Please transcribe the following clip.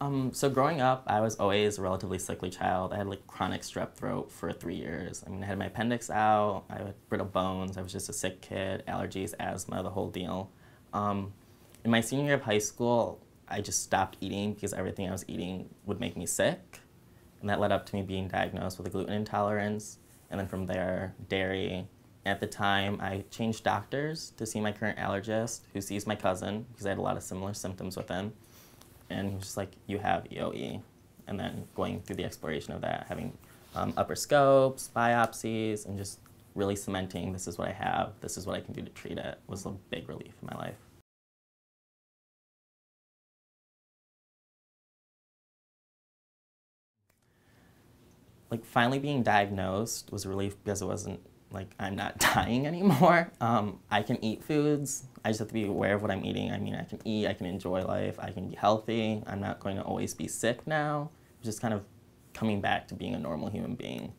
Um, so growing up, I was always a relatively sickly child. I had like chronic strep throat for three years. I mean, I had my appendix out, I had brittle bones, I was just a sick kid, allergies, asthma, the whole deal. Um, in my senior year of high school, I just stopped eating because everything I was eating would make me sick. And that led up to me being diagnosed with a gluten intolerance. And then from there, dairy. At the time, I changed doctors to see my current allergist, who sees my cousin because I had a lot of similar symptoms with him. And he was just like, You have EOE. And then going through the exploration of that, having um, upper scopes, biopsies, and just really cementing this is what I have, this is what I can do to treat it was a big relief in my life. like finally being diagnosed was a relief because it wasn't like I'm not dying anymore. Um, I can eat foods. I just have to be aware of what I'm eating. I mean, I can eat, I can enjoy life, I can be healthy. I'm not going to always be sick now. Just kind of coming back to being a normal human being.